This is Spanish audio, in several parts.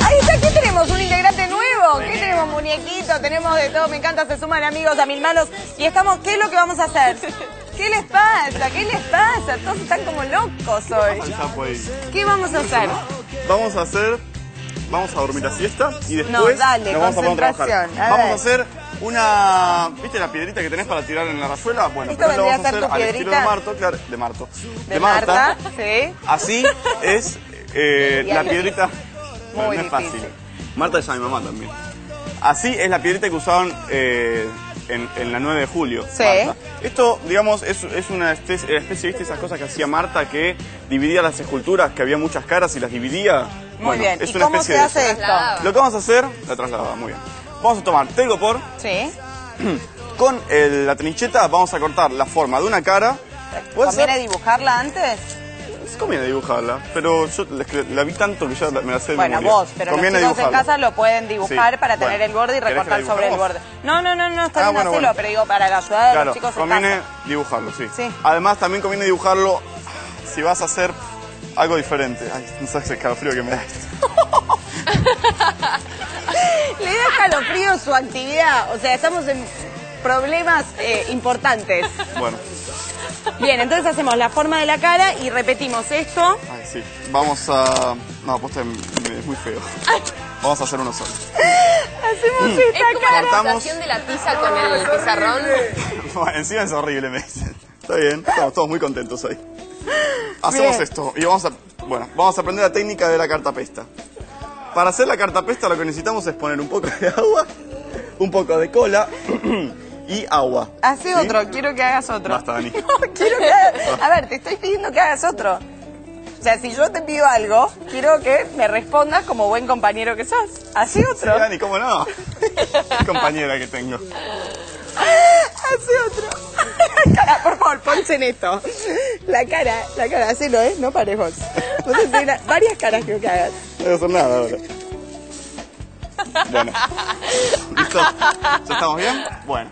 Ahí está, ¿qué tenemos? ¿Un integrante nuevo? ¿Qué tenemos? Muñequito, tenemos de todo, me encanta, se suman amigos a mil manos y estamos, ¿qué es lo que vamos a hacer? ¿Qué les pasa? ¿Qué les pasa? Todos están como locos hoy. ¿Qué vamos a hacer? Vamos a hacer, vamos a dormir la siesta y después No, dale, nos vamos a poner a trabajar. a vamos a hacer una, ¿viste la piedrita que tenés para tirar en la rayuela? Bueno, ¿Esto pero lo vamos a hacer al estilo de? Marto, claro, de Marto, De Marta, sí. Así es eh, la piedrita. Muy no es fácil. Marta es a mi mamá también. Así es la piedrita que usaban eh, en, en la 9 de julio. Sí. Marta. Esto, digamos, es, es una especie, especie, ¿viste? Esas cosas que hacía Marta que dividía las esculturas, que había muchas caras y las dividía. Muy Bueno, bien. Es ¿Y una cómo especie se de hace eso. esto? Lo que vamos a hacer, la trasladada, muy bien. Vamos a tomar telgopor, Sí. con el- la trincheta vamos a cortar la forma de una cara. ¿Conviene dibujarla antes? Es conviene dibujarla, pero yo la, vi tanto que ya me la sé de Bueno, memoria. vos, pero los Conviene chicos en casa lo pueden dibujar Sí. para tener el borde y ¿querés que la recortar sobre el borde. No, no, no, no, está Ah, bien bueno, hacerlo, bueno. pero digo, para la ayuda de Claro, los chicos en conviene casa. dibujarlo, sí. Sí. Además, también conviene dibujarlo si vas a hacer algo diferente. Ay, no sabes el calofrío que me da esto. Le da escalofrío su actividad, o sea, estamos en problemas eh, importantes. Bueno, Bien, entonces hacemos la forma de la cara y repetimos esto. ay, sí. Vamos a... No, posta, es muy feo. Vamos a hacer uno solo. Hacemos Es esta como la cara. De la tiza con el pizarrón. Bueno, encima es horrible, me dicen. Está bien, estamos todos muy contentos hoy. Hacemos Bien. esto y vamos a... Bueno, vamos a aprender la técnica de la cartapesta. Para hacer la cartapesta lo que necesitamos es poner un poco de agua, un poco de cola y agua. Hace ¿Sí? otro, quiero que hagas otro. Basta, Dani. No, quiero que hagas... A ver, te estoy pidiendo que hagas otro. O sea, si yo te pido algo, quiero que me respondas como buen compañero que sos. Así Sí, otro. Dani, ¿cómo no? Qué compañera que tengo. Hace otro. Cara, por favor, ponse en esto. La cara, la cara, hacelo, ¿eh? No pares vos. Vos tenés una- varias caras quiero que hagas. No voy a hacer nada ahora. Bueno. ¿Listo? ¿Ya estamos bien? Bueno.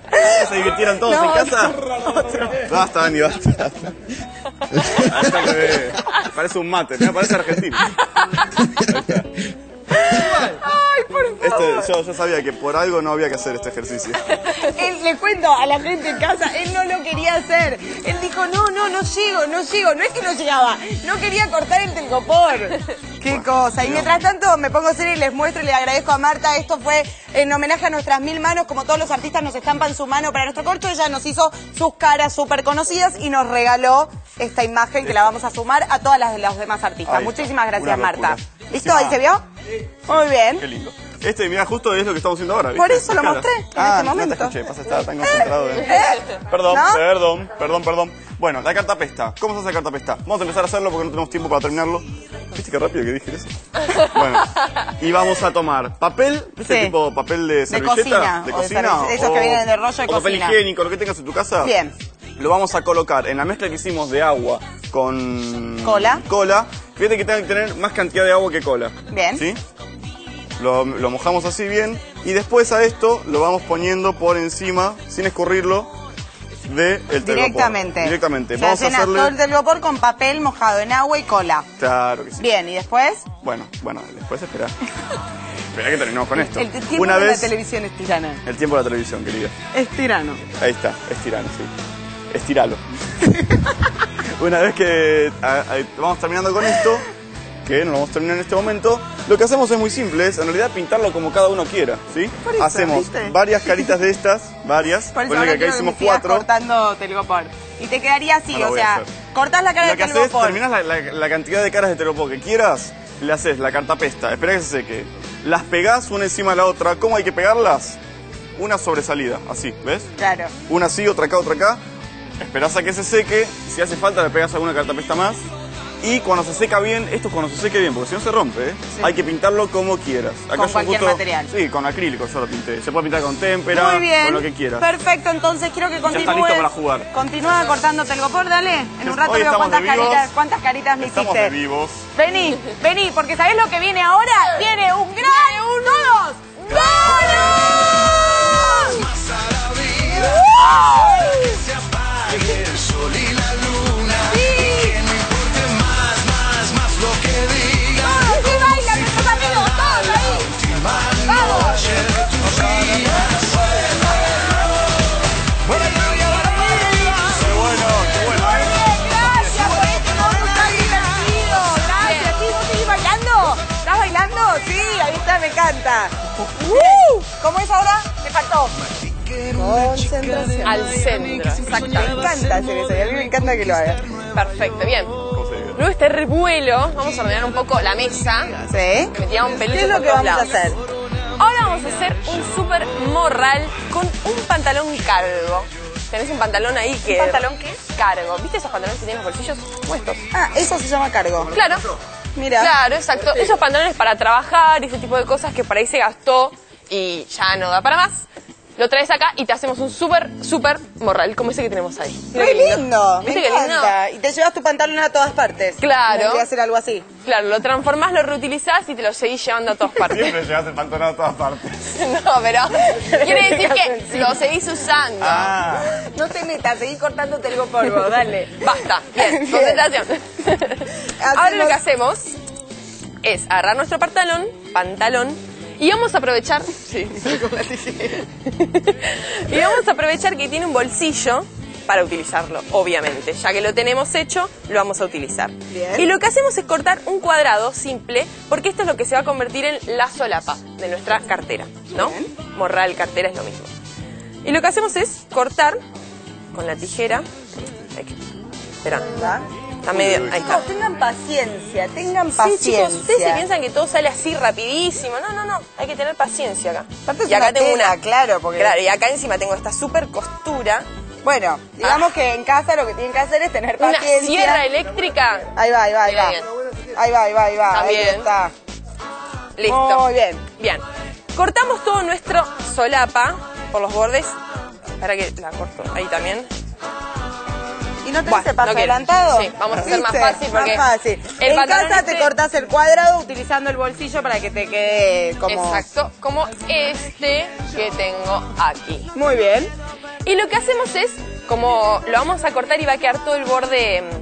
¿Se divirtieron todos No, en casa? otro. Basta, Dani, basta. Está, bebé. Parece un mate, me parece argentino. Este, yo, yo sabía que por algo no había que hacer este ejercicio. Él, le cuento a la gente en casa, él no lo quería hacer. Él dijo, no, no, no llego, no llego. No es que no llegaba, no quería cortar el telgopor. Qué cosa. Y mientras tanto me pongo serio y les muestro y le agradezco a Marta. Esto fue en homenaje a nuestras mil manos. Como todos los artistas nos estampan su mano para nuestro corto, ella nos hizo sus caras súper conocidas y nos regaló esta imagen que la vamos a sumar a todas las de los demás artistas. Muchísimas gracias. Marta. ¿Listo? ¿Ahí se vio? Muy bien. Qué lindo. Este, mira, justo es lo que estamos haciendo ahora. ¿viste? Por eso lo mostré en ah, este momento. No te escuché, pasa, estaba tan concentrado en... ¿Eh? Perdón, ¿No? perdón, perdón, perdón. Bueno, la cartapesta. ¿Cómo se hace la cartapesta? Vamos a empezar a hacerlo porque no tenemos tiempo para terminarlo. ¿Viste qué rápido que dije eso? Bueno, y vamos a tomar papel, ¿viste? Sí. Tipo papel de servilleta. cocina, De o de cocina. servi- esos que vienen de rollo de o papel cocina. higiénico, lo que tengas en tu casa. Bien. Lo vamos a colocar en la mezcla que hicimos de agua con... Cola. Cola. Fíjate que tenga que tener más cantidad de agua que cola. Bien. ¿Sí? Lo, lo mojamos así bien y después a esto lo vamos poniendo por encima, sin escurrirlo, de el. Directamente. Directamente. Vamos a llenas todo el hacerle... telgopor con papel mojado en agua y cola. Claro que sí. Bien, ¿y después? Bueno, bueno, después espera. espera que terminemos con esto. El tiempo Una de vez... la televisión es tirano. El tiempo de la televisión, querida. Es tirano. Ahí está, estiralo, sí. Estiralo. Una vez que a- a- vamos terminando con esto, que no lo vamos a terminar en este momento, lo que hacemos es muy simple, es en realidad pintarlo como cada uno quiera, ¿sí? Por eso, hacemos ¿viste? varias caritas de estas, varias, Por eso ponele ahora que acá quiero hicimos me sigas cuatro. cortando telgopor. Y te quedaría así, No lo o voy a sea, hacer. cortás la cara Lo de que haces, telgopor. terminas la, la- la cantidad de caras de telopor que quieras, le haces la cartapesta, espera que se seque, las pegás una encima de la otra, ¿cómo hay que pegarlas? Una sobresalida, así, ¿ves? Claro. Una así, otra acá, otra acá. Esperás a que se seque. Si hace falta, le pegas alguna cartapesta más. Y cuando se seca bien, esto es cuando se seque bien, porque si no se rompe, ¿eh? hay que pintarlo como quieras. Con yo cualquier material. Sí, con acrílico yo lo pinté. Se puede pintar con témpera, Muy bien. con lo que quieras. Perfecto, entonces quiero que está continúes. listo para jugar. Continúa cortando telgopor, dale. En un rato Hoy veo cuántas caritas, cuántas caritas me Estamos hiciste. de vivos. Vení, vení, porque ¿sabés lo que viene ahora? Viene un ¿Cómo es ahora? Me faltó. Concentración. Al centro, Me exactamente. encanta hacer eso y a mí me encanta que lo haga. Perfecto, bien. Luego de este revuelo, vamos a ordenar un poco la mesa. ¿Sí? Me metía un peluche ¿Qué es lo por que todos vamos a lados. hacer? Ahora vamos a hacer un super morral con un pantalón cargo. Tenés un pantalón ahí que... ¿Un pantalón qué? Cargo. ¿Viste esos pantalones que tienen los bolsillos puestos? Ah, eso se llama cargo. Claro. Mira. Claro, exacto. Esos pantalones para trabajar y ese tipo de cosas que por ahí se gastó y ya no da para más. Lo traes acá y te hacemos un súper, súper morral, como ese que tenemos ahí. Qué lindo, me ¿Viste qué lindo? Y te llevas tu pantalón a todas partes. Claro. A hacer algo así. Claro, lo transformás, lo reutilizás y te lo seguís llevando a todas partes. Siempre llevas el pantalón a todas partes. no, pero quiere decir que lo seguís usando. Ah. No te metas, seguí cortándote el polvo, dale. Basta, bien, Bien. Ahora lo que hacemos es agarrar nuestro pantalón, pantalón, y vamos a aprovechar. Sí. y vamos a aprovechar que tiene un bolsillo para utilizarlo, obviamente. Ya que lo tenemos hecho, lo vamos a utilizar. Bien. Y lo que hacemos es cortar un cuadrado simple, porque esto es lo que se va a convertir en la solapa de nuestra cartera, ¿no? Bien. Morral, cartera es lo mismo. Y lo que hacemos es cortar con la tijera. Espera. Está medio. Ahí está. Chicos, tengan paciencia, tengan Sí, paciencia. chicos, ustedes se piensan que todo sale así rapidísimo. No, no, no. Hay que tener paciencia acá. Aparte y acá una tengo tela, una. claro, porque- Claro, y acá encima tengo esta super costura. Bueno, digamos que en casa lo que tienen que hacer es tener Una paciencia. sierra eléctrica. Ahí va, ahí va, ahí va. Ahí va, ahí va, ahí va. Ahí está. Listo. Muy bien. Bien. Cortamos todo nuestro solapa por los bordes. Para que la corto ahí también. ¿Y no tenés Bueno, el paso no adelantado? Sí, vamos a hacer más fácil porque Más fácil. el en casa te este- cortás el cuadrado utilizando el bolsillo para que te quede como... Exacto. Como este que tengo aquí. Muy bien. Y lo que hacemos es, como lo vamos a cortar y va a quedar todo el borde mm,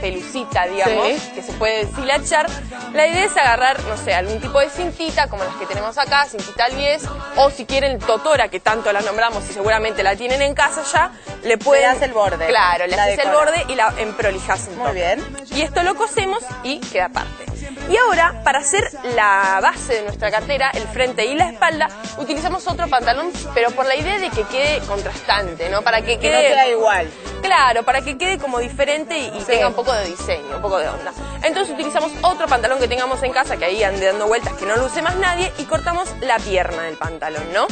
pelucita, digamos, Sí. que se puede deshilachar, la idea es agarrar, no sé, algún tipo de cintita, como las que tenemos acá, cintita al 10, o si quieren totora, que tanto la nombramos y seguramente la tienen en casa ya, le pueden... das el borde, Claro, le haces el borde y la emprolijas un Muy bien. Y esto lo cosemos y queda aparte. Y ahora, para hacer la base de nuestra cartera, el frente y la espalda, utilizamos otro pantalón, pero por la idea de que quede contrastante, ¿no? Para que Que quede... no queda igual. Claro, para que quede como diferente y, y Sí. tenga un poco de diseño, un poco de onda. Entonces utilizamos otro pantalón que tengamos en casa, que ahí ande dando vueltas, que no lo use más nadie, y cortamos la pierna del pantalón, ¿no?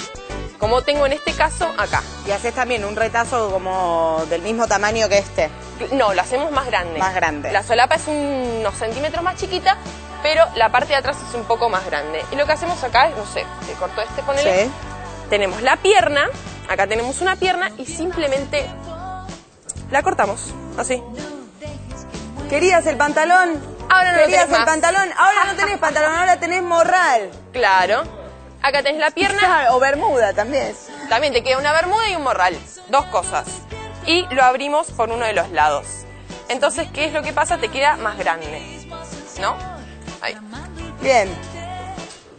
Como tengo en este caso acá. Y haces también un retazo como del mismo tamaño que este. No, lo hacemos más grande. Más grande. La solapa es unos centímetros más chiquita, pero la parte de atrás es un poco más grande. Y lo que hacemos acá es, no sé, te corto este, ponele. Sí. Tenemos la pierna, acá tenemos una pierna y simplemente la cortamos, así. ¿Querías el pantalón? Ahora no lo ¿Querías tenés el más. pantalón? Ahora no tenés pantalón, ahora tenés morral. Claro. Acá tenés la pierna, Claro, o bermuda también. también te queda una bermuda y un morral. Dos cosas. Y lo abrimos por uno de los lados. Entonces, ¿qué es lo que pasa? Te queda más grande. ¿No? Ahí. Bien,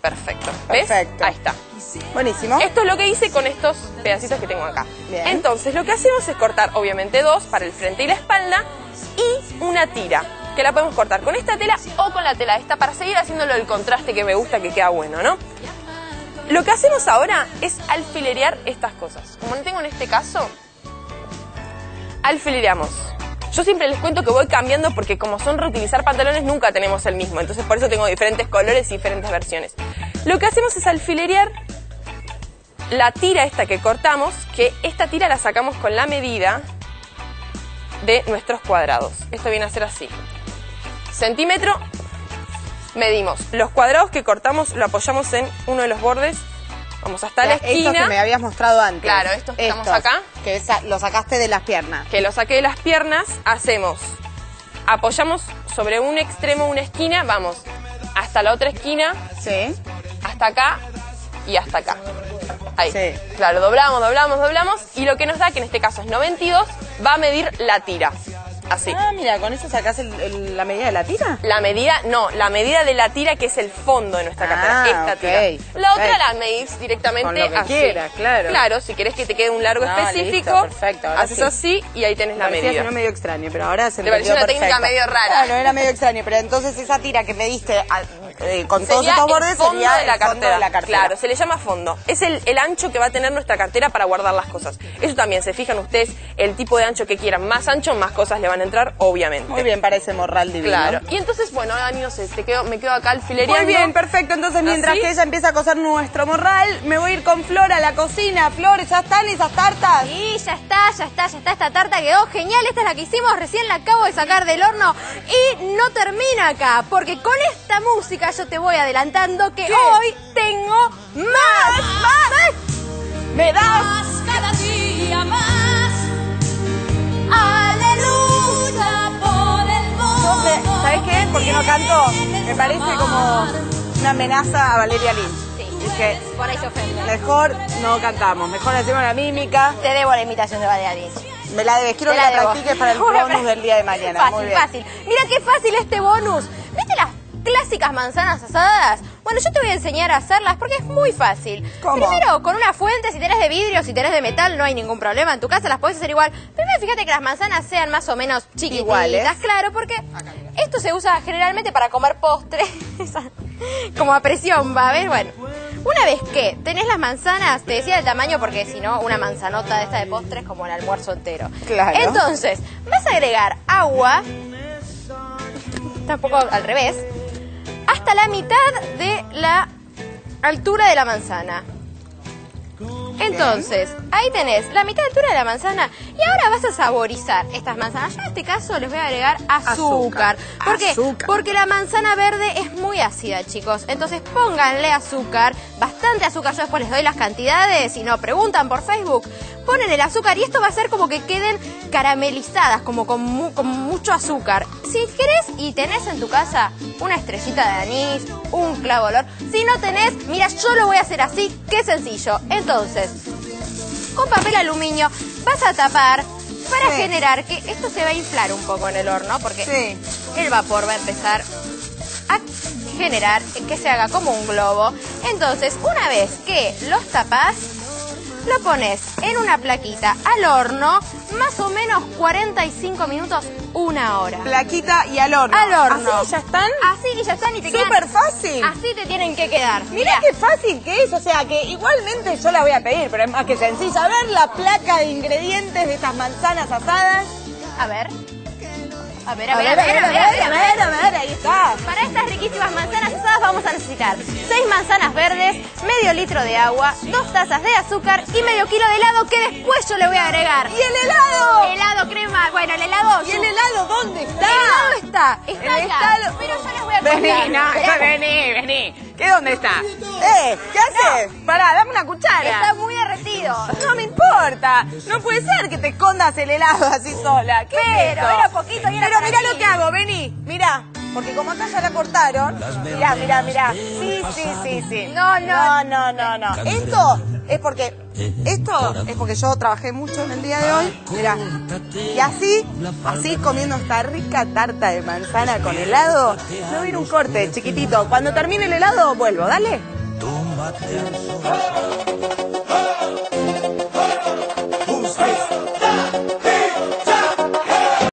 Perfecto. ¿Ves? Perfecto. Ahí está. buenísimo. Esto es lo que hice con estos pedacitos que tengo acá. Bien. Entonces, lo que hacemos es cortar, obviamente, dos para el frente y la espalda y una tira, que la podemos cortar con esta tela o con la tela esta para seguir haciéndolo el contraste que me gusta, que queda bueno, ¿no? Lo que hacemos ahora es alfilerear estas cosas. Como no tengo en este caso, alfilereamos. Yo siempre les cuento que voy cambiando porque como son reutilizar pantalones nunca tenemos el mismo, entonces por eso tengo diferentes colores y diferentes versiones. Lo que hacemos es alfilerear la tira esta que cortamos, que esta tira la sacamos con la medida de nuestros cuadrados. Esto viene a ser así. Centímetro, medimos. Los cuadrados que cortamos lo apoyamos en uno de los bordes. Vamos hasta la Estos esquina. que me habías mostrado antes. Claro, estos que estamos acá. Que lo sacaste de las piernas. que lo saqué de las piernas, hacemos, apoyamos sobre un extremo una esquina, vamos hasta la otra esquina, Sí. hasta acá y hasta acá. Ahí. Sí. Claro, doblamos, doblamos, doblamos y lo que nos da, que en este caso es 92, va a medir la tira. Así. Ah, mira, con eso sacás el- el- la medida de la tira. La medida, no, la medida de la tira que es el fondo de nuestra cartera, Ah, esta tira. La otra la medís directamente Con lo que así. quieras, claro. Claro, si querés que te quede un largo No, específico, listo, perfecto, haces sí. así y ahí tenés la medida. sino medio extraño, pero ahora se Te pareció una técnica medio rara. Claro, era medio extraño, pero entonces esa tira que me diste a- eh, con todos Sería estos el bordes fondo sería de la el fondo cartera. de la cartera. Claro, se le llama fondo. Es el, el ancho que va a tener nuestra cartera para guardar las cosas. Eso también, se fijan ustedes el tipo de ancho que quieran. Más ancho, más cosas le van a entrar, obviamente. Muy bien, parece morral divino. Claro. Y entonces, bueno, Dani, no sé, te quedo, me quedo acá alfilereando. Muy bien, perfecto. Entonces, mientras ¿Así? que ella empieza a coser nuestro morral, me voy a ir con Flor a la cocina. Flor, ¿ya están esas tartas? Y ya está, ya está, ya está. Esta tarta quedó genial. Esta es la que hicimos, recién la acabo de sacar del horno. Y no termina acá, porque con esta música yo te voy adelantando que ¿Qué? hoy tengo más, más. ¿Me das? cada día más. Aleluya por el mundo. ¿Sabes qué? ¿Por qué no canto? Me parece como una amenaza a Valeria Lynch. Sí. Dije, Por ahí se ofende. mejor no cantamos, mejor hacemos la mímica. Te debo la invitación de Balearis. Me la debes, quiero Te que la practiques para el bonus del día de mañana. Fácil, Muy bien. fácil. Mira qué fácil este bonus. ¿Viste las clásicas manzanas asadas? Bueno, yo te voy a enseñar a hacerlas porque es muy fácil. ¿Cómo? Primero, con una fuente, si tenés de vidrio, si tenés de metal, no hay ningún problema. En tu casa las podés hacer igual. Primero, fíjate que las manzanas sean más o menos chiquititas, Iguales. claro, porque esto se usa generalmente para comer postre. Como a presión, va a ver, bueno. Una vez que tenés las manzanas, te decía el tamaño porque si no, una manzanota de esta de postre es como el almuerzo entero. Claro. Entonces, vas a agregar agua, tampoco al revés, hasta la mitad de la altura de la manzana. Entonces, ahí tenés la mitad de altura de la manzana y ahora vas a saborizar estas manzanas. Yo en este caso les voy a agregar azúcar. Azúcar. ¿Por qué? Azúcar. Porque la manzana verde es muy ácida, chicos. Entonces pónganle azúcar, bastante azúcar. Yo después les doy las cantidades. Si no, preguntan por Facebook. Ponen el azúcar y esto va a hacer como que queden caramelizadas, como con, mu- con mucho azúcar. Si querés y tenés en tu casa una estrellita de anís, un clavo de olor. Si no tenés, mira, yo lo voy a hacer así, qué sencillo. Entonces, con papel aluminio vas a tapar para Sí. generar que esto se va a inflar un poco en el horno porque Sí. el vapor va a empezar a generar que se haga como un globo. Entonces, una vez que los tapas, lo pones en una plaquita al horno, más o menos 45 minutos, una hora. Plaquita y al horno. Al horno. ¿Así ya están? Así y ya están y te quedan- Súper fácil. Así te tienen que quedar. Mirá qué fácil que es, o sea que igualmente yo la voy a pedir, pero es más que sencilla. A ver la placa de ingredientes de estas manzanas asadas. A ver. A ver, a ver, a ver, a ver, a ver, a ver. a ver, ahí está. Para estas riquísimas manzanas asadas vamos a necesitar 6 manzanas verdes, medio litro de agua, 2 tazas de azúcar y medio kilo de helado que después yo le voy a agregar. ¿Y el helado? Helado, crema, bueno, el helado... ¿Y el helado dónde está? El helado está, está El acá, helado- pero yo les voy a contar. Vení, no, vení, vení. ¿Qué dónde está? Eh, ¿qué haces? Pará, dame una cuchara. Está muy No me importa. No puede ser que te escondas el helado así sola. ¿Qué es Pero, esto? era poquito y era Pero mirá lo que hago, vení. Mirá. Porque como acá ya la cortaron. Mirá, mirá, mirá. Sí, sí, sí, sí. No, no. No, no, no, no. Esto es porque. Esto es porque yo trabajé mucho en el día de hoy. Mirá. Y así, así comiendo esta rica tarta de manzana con helado, me voy a ir un corte chiquitito. Cuando termine el helado, vuelvo. Dale.